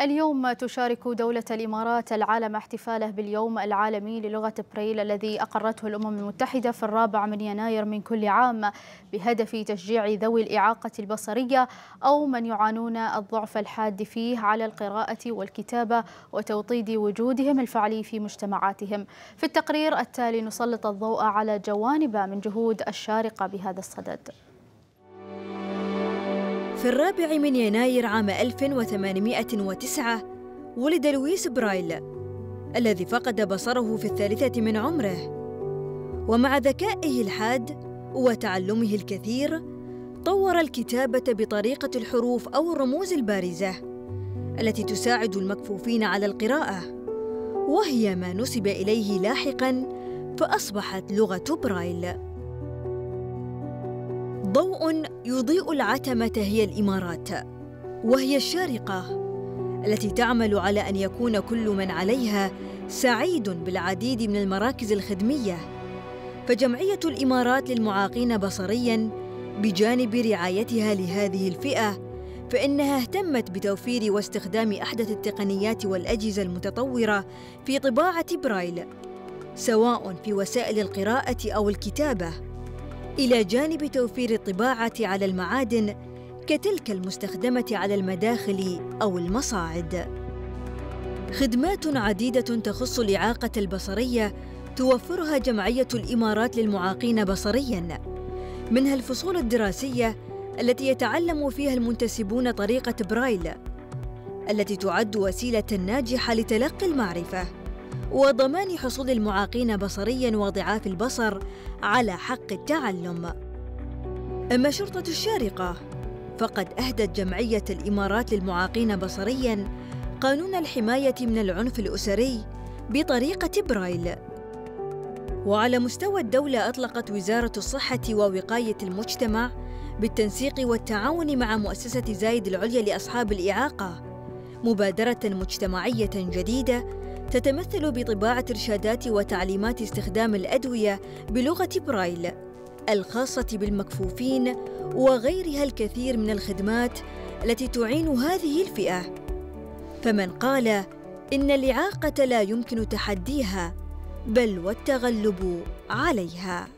اليوم تشارك دولة الإمارات العالم احتفاله باليوم العالمي للغة بريل الذي أقرته الأمم المتحدة في الرابع من يناير من كل عام بهدف تشجيع ذوي الإعاقة البصرية أو من يعانون الضعف الحاد فيه على القراءة والكتابة وتوطيد وجودهم الفعلي في مجتمعاتهم. في التقرير التالي نسلط الضوء على جوانب من جهود الشارقة بهذا الصدد. في الرابع من يناير عام 1809 ولد لويس برايل الذي فقد بصره في الثالثة من عمره. ومع ذكائه الحاد وتعلمه الكثير طور الكتابة بطريقة الحروف أو الرموز البارزة التي تساعد المكفوفين على القراءة وهي ما نسب إليه لاحقاً فأصبحت لغة برايل. ضوء يضيء العتمة هي الإمارات وهي الشارقة التي تعمل على أن يكون كل من عليها سعيد بالعديد من المراكز الخدمية. فجمعية الإمارات للمعاقين بصرياً بجانب رعايتها لهذه الفئة فإنها اهتمت بتوفير واستخدام أحدث التقنيات والأجهزة المتطورة في طباعة برايل سواء في وسائل القراءة أو الكتابة. إلى جانب توفير الطباعة على المعادن كتلك المستخدمة على المداخل أو المصاعد. خدمات عديدة تخص الإعاقة البصرية توفرها جمعية الإمارات للمعاقين بصرياً، منها الفصول الدراسية التي يتعلم فيها المنتسبون طريقة برايل، التي تعد وسيلة ناجحة لتلقي المعرفة. وضمان حصول المعاقين بصريا وضعاف البصر على حق التعلم. أما شرطة الشارقة فقد أهدت جمعية الإمارات للمعاقين بصريا قانون الحماية من العنف الأسري بطريقة برايل. وعلى مستوى الدولة أطلقت وزارة الصحة ووقاية المجتمع بالتنسيق والتعاون مع مؤسسة زايد العليا لأصحاب الإعاقة مبادرة مجتمعية جديدة تتمثل بطباعة إرشادات وتعليمات استخدام الأدوية بلغة برايل الخاصة بالمكفوفين وغيرها الكثير من الخدمات التي تعين هذه الفئة. فمن قال إن الإعاقة لا يمكن تحديها بل والتغلب عليها.